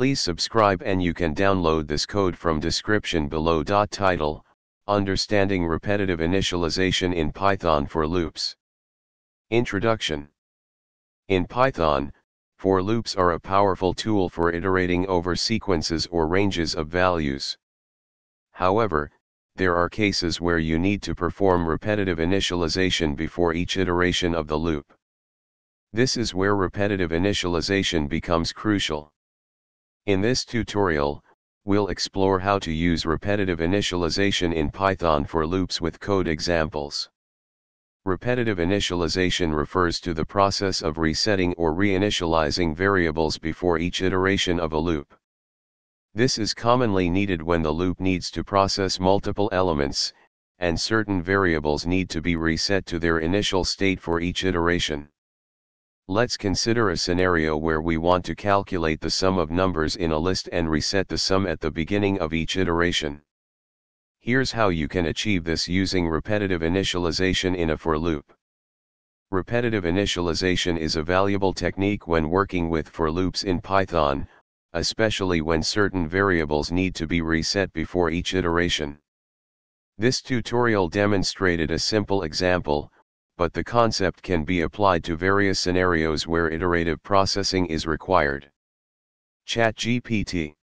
Please subscribe and you can download this code from description below. Title, Understanding Repetitive Initialization in Python for Loops. Introduction In Python, for loops are a powerful tool for iterating over sequences or ranges of values. However, there are cases where you need to perform repetitive initialization before each iteration of the loop. This is where repetitive initialization becomes crucial. In this tutorial, we'll explore how to use repetitive initialization in Python for loops with code examples. Repetitive initialization refers to the process of resetting or reinitializing variables before each iteration of a loop. This is commonly needed when the loop needs to process multiple elements, and certain variables need to be reset to their initial state for each iteration. Let's consider a scenario where we want to calculate the sum of numbers in a list and reset the sum at the beginning of each iteration. Here's how you can achieve this using repetitive initialization in a for loop. Repetitive initialization is a valuable technique when working with for loops in Python, especially when certain variables need to be reset before each iteration. This tutorial demonstrated a simple example, but the concept can be applied to various scenarios where iterative processing is required. ChatGPT